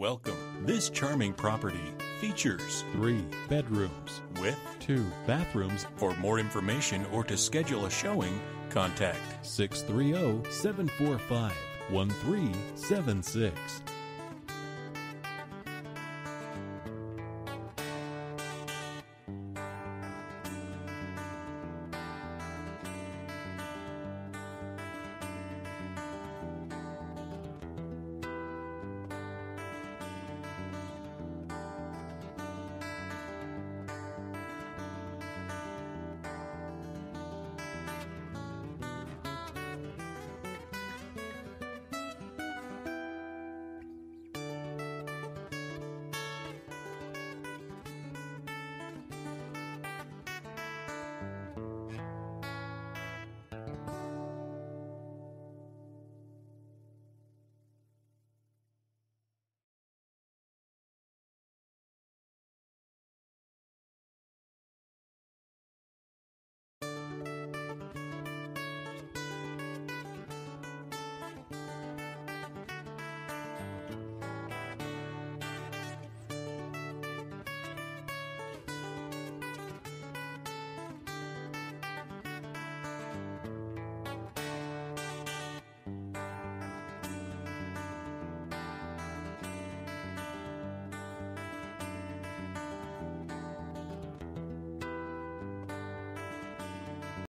Welcome. This charming property features three bedrooms with two bathrooms. For more information or to schedule a showing, contact 630 745 1376.